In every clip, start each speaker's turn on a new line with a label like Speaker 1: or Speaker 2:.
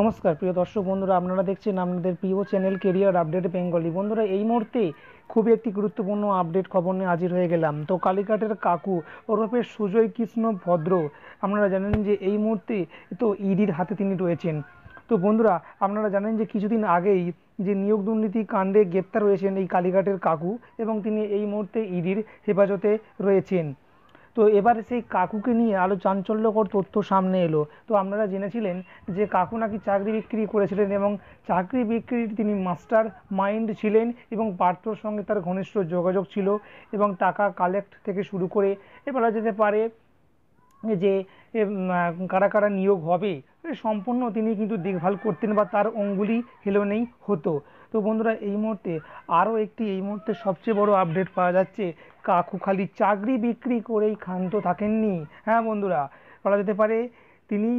Speaker 1: নমস্কার, প্রিয় দর্শক বন্ধুরা, আপনারা দেখছেন আপনাদের প্রিয় চ্যানেল কেরিয়ার আপডেট বেঙ্গলি বন্ধুরা, এই মুহূর্তে খুবই একটি গুরুত্বপূর্ণ আপডেট খবর নিয়ে হাজির হয়ে গেলাম। তো কালীঘাটের কাকু, ওরফে সুজয় কৃষ্ণ ভদ্র, আপনারা জানেন যে এই মুহূর্তে তো ইডির হাতে তিনি রয়েছেন। তো বন্ধুরা, আপনারা জানেন যে কিছুদিন আগেই যে নিয়োগ দুর্নীতি কাণ্ডে গ্রেপ্তার হয়েছেন এই কালীঘাটের কাকু এবং তিনি এই মুহূর্তে ইডির হেফাজতে রয়েছেন। তো এবার সেই কাকুকে নিয়ে আরও চাঞ্চল্যকর তথ্য সামনে এলো। তো আপনারা জেনেছিলেন যে কাকু নাকি চাকরি বিক্রি করেছিলেন এবং চাকরি বিক্রির তিনি মাস্টার মাইন্ড ছিলেন এবং পার্থর সঙ্গে তার ঘনিষ্ঠ যোগাযোগ ছিল এবং টাকা কালেক্ট থেকে শুরু করে এ বলা যেতে পারে যে কারা কারা নিয়োগ হবে সম্পূর্ণ তিনি কিন্তু দেখভাল করতেন বা তার অঙ্গুলি হেলনেই হতো। তো বন্ধুরা, এই মুহূর্তে আরও একটি এই মুহূর্তে সবচেয়ে বড় আপডেট পাওয়া যাচ্ছে কাকু খালি চাকরি বিক্রি করেই ক্ষান্ত থাকেননি। হ্যাঁ বন্ধুরা, বলা যেতে পারে তিনি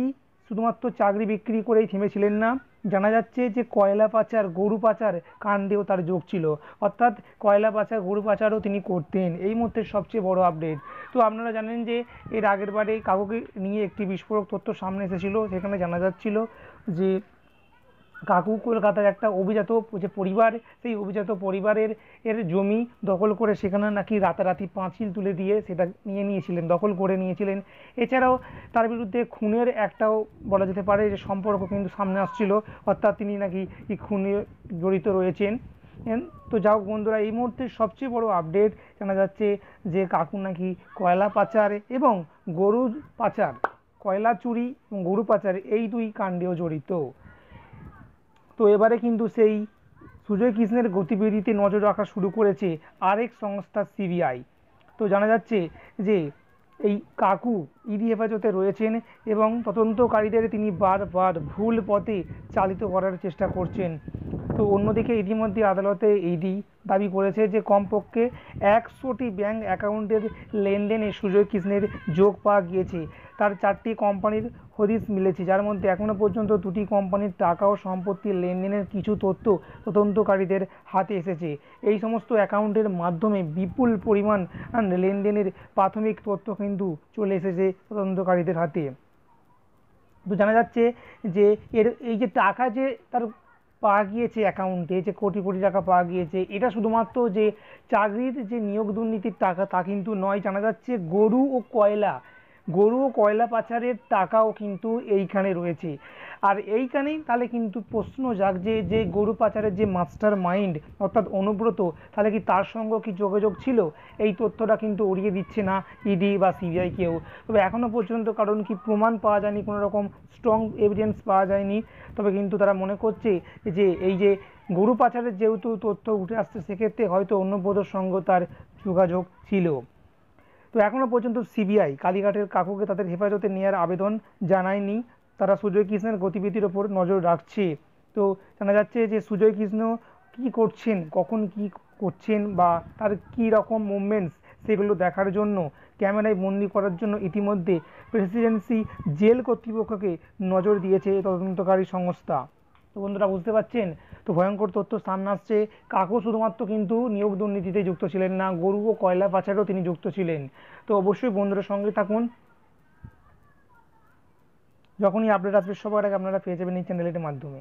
Speaker 1: শুধুমাত্র চাকরি বিক্রি করেই থেমেছিলেন না। জানা যাচ্ছে যে কয়লা পাচার, গরু পাচার কাণ্ডেও তার যোগ ছিল। অর্থাৎ কয়লা পাচার, গরু পাচারও তিনি করতেন। এই মুহূর্তে সবচেয়ে বড় আপডেট তো আপনারা জানেন যে এর আগের বারে কাকুকে নিয়ে একটি বিস্ফোরক তথ্য সামনে এসেছিল, সেখানে জানা যাচ্ছিল যে কাকু কলকাতার একটা অভিজাত যে পরিবার, সেই অভিজাত পরিবারের এর জমি দখল করে সেখানে নাকি রাতারাতি পাঁচিল তুলে দিয়ে সেটা নিয়ে নিয়েছিলেন, দখল করে নিয়েছিলেন। এছাড়াও তার বিরুদ্ধে খুনের একটাও বলা যেতে পারে যে সম্পর্ক কিন্তু সামনে আসছিল, অর্থাৎ তিনি নাকি খুনে জড়িত রয়েছেন। তো যাও বন্ধুরা, এই মুহূর্তে সবচেয়ে বড় আপডেট জানা যাচ্ছে যে কাকু নাকি কয়লা পাচার এবং গরু পাচার, কয়লা চুরি এবং গরু পাচার এই দুই কাণ্ডেও জড়িত। তো এবারে কিন্তু সেই সুজয় কৃষ্ণের গতিবিধিতে নজর রাখা শুরু করেছে আরেক সংস্থা সিবিআই। তো জানা যাচ্ছে যে এই কাকু ইডি হেফাজতে রয়েছেন এবং তদন্তকারীদের তিনি বারবার ভুল পথে চালিত করার চেষ্টা করছেন। তো অন্যদিকে ইতিমধ্যে আদালতে ইডি দাবি করেছে যে কমপক্ষে একশোটি ব্যাংক অ্যাকাউন্টের লেনদেনে সুজয় কৃষ্ণের যোগ পাওয়া গিয়েছে। তার চারটি কোম্পানির হদিস মিলেছে, যার মধ্যে এখনও পর্যন্ত দুটি কোম্পানির টাকা ও সম্পত্তির লেনদেনের কিছু তথ্য তদন্তকারীদের হাতে এসেছে। এই সমস্ত অ্যাকাউন্টের মাধ্যমে বিপুল পরিমাণ লেনদেনের প্রাথমিক তথ্য কিন্তু চলে এসেছে তদন্তকারীদের হাতে। তো জানা যাচ্ছে যে এর এই যে টাকা যে তার পাওয়া গিয়েছে অ্যাকাউন্টে যে কোটি কোটি টাকা পাওয়া গিয়েছে, এটা শুধুমাত্র যে চাকরির যে নিয়োগ দুর্নীতির টাকা তা কিন্তু নয়, জানা যাচ্ছে গরু ও কয়লা গরু ও কয়লা পাচারের টাকাও কিন্তু এইখানে রয়েছে। আর এইখানেই তাহলে কিন্তু প্রশ্ন যাক যে যে গরু পাচারের যে মাস্টার মাইন্ড অর্থাৎ অনুব্রত, তাহলে কি তার সঙ্গে কি যোগাযোগ ছিল? এই তথ্যটা কিন্তু উড়িয়ে দিচ্ছে না ইডি বা সিবিআই কেউ। তবে এখনও পর্যন্ত কারণ কি প্রমাণ পাওয়া যায়নি, কোনো রকম স্ট্রং এভিডেন্স পাওয়া যায়নি? তবে কিন্তু তারা মনে করছে যে, এই যে গরু পাচারের যেহেতু তথ্য উঠে আসছে, সেক্ষেত্রে হয়তো অন্যব্রতর সঙ্গে তার যোগাযোগ ছিল। তো এখনও পর্যন্ত সিবিআই কালীঘাটের কাকুকে তাদের হেফাজতে নেওয়ার আবেদন জানায়নি। তারা সুজয় কৃষ্ণের গতিবিধির ওপর নজর রাখছে। তো জানা যাচ্ছে যে সুজয় কৃষ্ণ কী করছেন, কখন কি করছেন বা তার কী রকম মুভমেন্টস সেগুলো দেখার জন্য, ক্যামেরায় বন্দি করার জন্য ইতিমধ্যে প্রেসিডেন্সি জেল কর্তৃপক্ষকে নজর দিয়েছে তদন্তকারী সংস্থা। তো বন্ধুরা, বুঝতে পারছেন? তো ভয়ঙ্কর তথ্য সামনে আসছে। কাকু শুধুমাত্র কিন্তু নিয়োগ দুর্নীতিতে যুক্ত ছিলেন না, গরু ও কয়লা পাচারেও তিনি যুক্ত ছিলেন। তো অবশ্যই বন্ধুরা সঙ্গে থাকুন। যখনই আপডেট আসবে, সবার আগে আপনারা পেয়ে যাবেন এই চ্যানেলের মাধ্যমে।